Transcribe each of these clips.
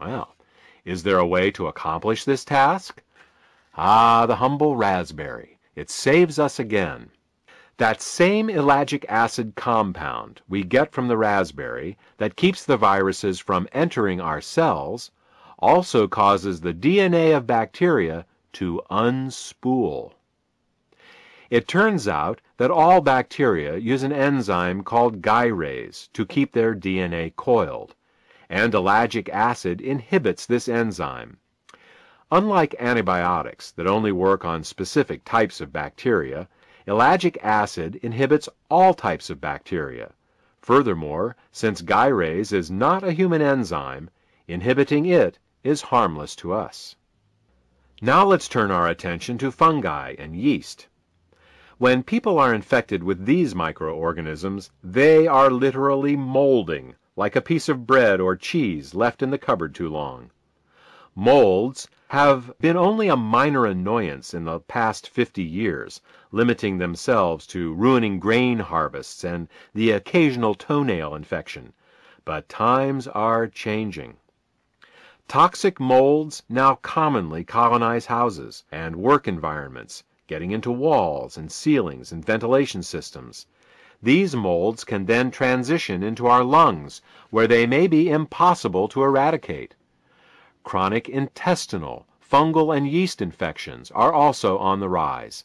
Well, is there a way to accomplish this task? Ah, the humble raspberry. It saves us again. That same ellagic acid compound we get from the raspberry that keeps the viruses from entering our cells also causes the DNA of bacteria to unspool. It turns out that all bacteria use an enzyme called gyrase to keep their DNA coiled, and ellagic acid inhibits this enzyme. Unlike antibiotics that only work on specific types of bacteria, Ellagic acid inhibits all types of bacteria. Furthermore, since gyrase is not a human enzyme, inhibiting it is harmless to us. Now let's turn our attention to fungi and yeast. When people are infected with these microorganisms, they are literally molding, like a piece of bread or cheese left in the cupboard too long. Molds have been only a minor annoyance in the past 50 years, limiting themselves to ruining grain harvests and the occasional toenail infection. But times are changing. Toxic molds now commonly colonize houses and work environments, getting into walls and ceilings and ventilation systems. These molds can then transition into our lungs, where they may be impossible to eradicate. Chronic intestinal, fungal, and yeast infections are also on the rise.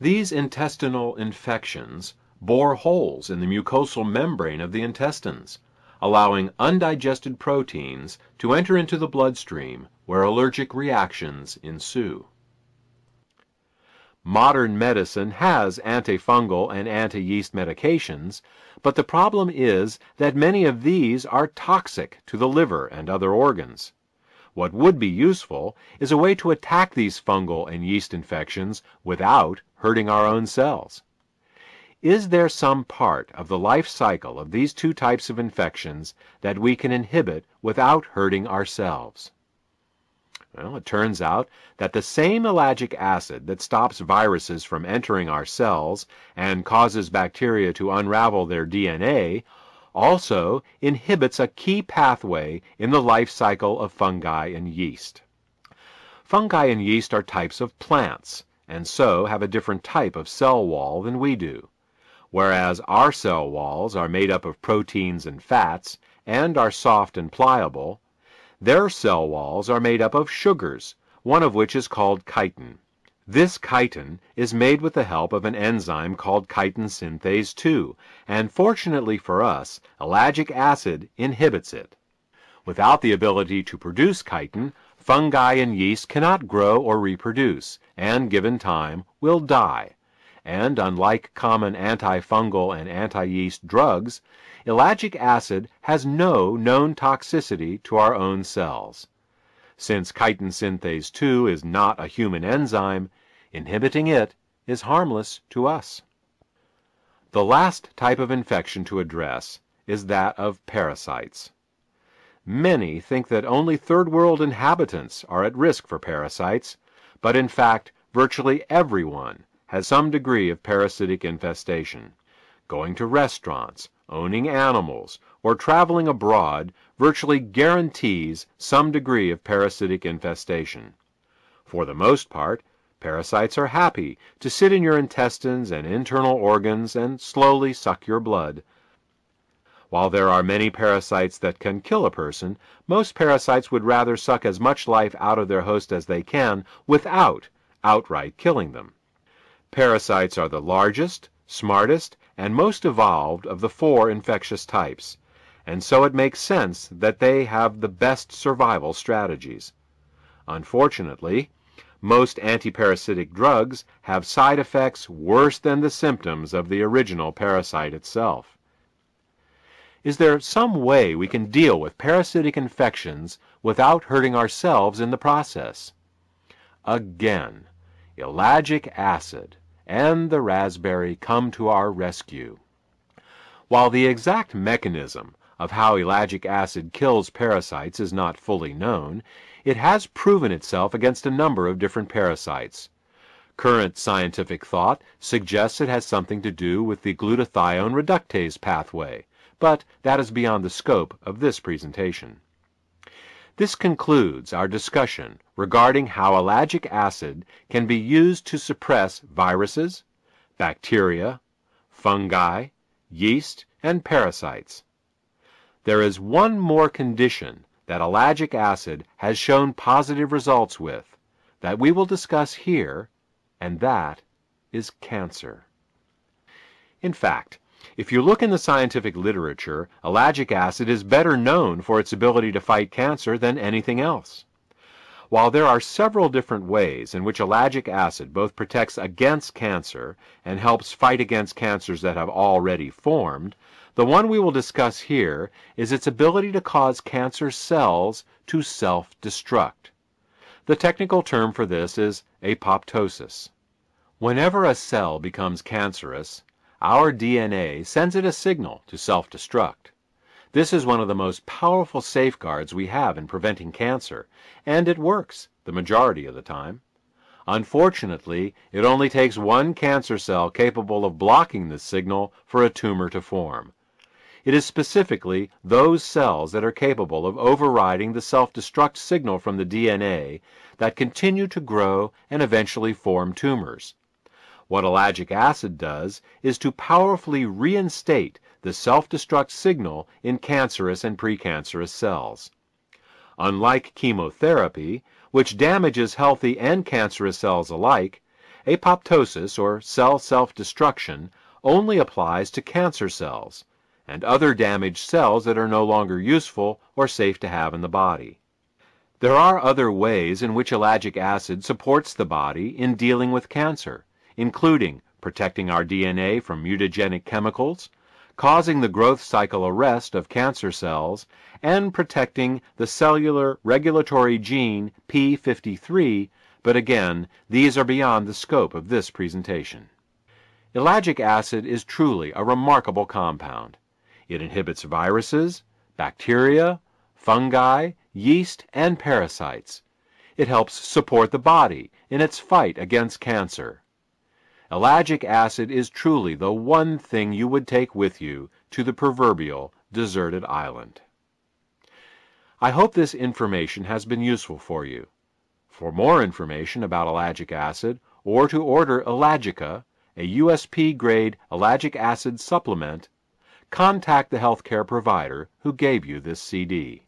These intestinal infections bore holes in the mucosal membrane of the intestines, allowing undigested proteins to enter into the bloodstream where allergic reactions ensue. Modern medicine has antifungal and anti-yeast medications, but the problem is that many of these are toxic to the liver and other organs. What would be useful is a way to attack these fungal and yeast infections without hurting our own cells. Is there some part of the life cycle of these two types of infections that we can inhibit without hurting ourselves? Well, it turns out that the same ellagic acid that stops viruses from entering our cells and causes bacteria to unravel their DNA also inhibits a key pathway in the life cycle of fungi and yeast. Fungi and yeast are types of plants, and so have a different type of cell wall than we do. Whereas our cell walls are made up of proteins and fats, and are soft and pliable, their cell walls are made up of sugars, one of which is called chitin. This chitin is made with the help of an enzyme called chitin synthase 2, and fortunately for us, ellagic acid inhibits it. Without the ability to produce chitin, fungi and yeast cannot grow or reproduce, and given time, will die. And unlike common antifungal and anti-yeast drugs, ellagic acid has no known toxicity to our own cells. Since chitin synthase 2 is not a human enzyme, Inhibiting it is harmless to us. The last type of infection to address is that of parasites. Many think that only third world inhabitants are at risk for parasites, but in fact virtually everyone has some degree of parasitic infestation. Going to restaurants, owning animals, or traveling abroad virtually guarantees some degree of parasitic infestation. For the most part, Parasites are happy to sit in your intestines and internal organs and slowly suck your blood. While there are many parasites that can kill a person, most parasites would rather suck as much life out of their host as they can without outright killing them. Parasites are the largest, smartest, and most evolved of the four infectious types, and so it makes sense that they have the best survival strategies. Unfortunately, most antiparasitic drugs have side effects worse than the symptoms of the original parasite itself. Is there some way we can deal with parasitic infections without hurting ourselves in the process? Again, ellagic acid and the raspberry come to our rescue. While the exact mechanism of how ellagic acid kills parasites is not fully known, it has proven itself against a number of different parasites. Current scientific thought suggests it has something to do with the glutathione reductase pathway, but that is beyond the scope of this presentation. This concludes our discussion regarding how ellagic acid can be used to suppress viruses, bacteria, fungi, yeast, and parasites. There is one more condition that ellagic acid has shown positive results with that we will discuss here, and that is cancer. In fact, if you look in the scientific literature, ellagic acid is better known for its ability to fight cancer than anything else. While there are several different ways in which ellagic acid both protects against cancer and helps fight against cancers that have already formed, the one we will discuss here is its ability to cause cancer cells to self-destruct. The technical term for this is apoptosis. Whenever a cell becomes cancerous, our DNA sends it a signal to self-destruct. This is one of the most powerful safeguards we have in preventing cancer, and it works the majority of the time. Unfortunately, it only takes one cancer cell capable of blocking this signal for a tumor to form. It is specifically those cells that are capable of overriding the self-destruct signal from the DNA that continue to grow and eventually form tumors. What ellagic acid does is to powerfully reinstate the self-destruct signal in cancerous and precancerous cells. Unlike chemotherapy, which damages healthy and cancerous cells alike, apoptosis or cell self-destruction only applies to cancer cells and other damaged cells that are no longer useful or safe to have in the body. There are other ways in which ellagic acid supports the body in dealing with cancer including protecting our DNA from mutagenic chemicals, causing the growth cycle arrest of cancer cells, and protecting the cellular regulatory gene P53, but again, these are beyond the scope of this presentation. Ellagic acid is truly a remarkable compound. It inhibits viruses, bacteria, fungi, yeast, and parasites. It helps support the body in its fight against cancer. Ellagic acid is truly the one thing you would take with you to the proverbial deserted island. I hope this information has been useful for you. For more information about ellagic acid, or to order Ellagica, a USP grade ellagic acid supplement, contact the healthcare provider who gave you this CD.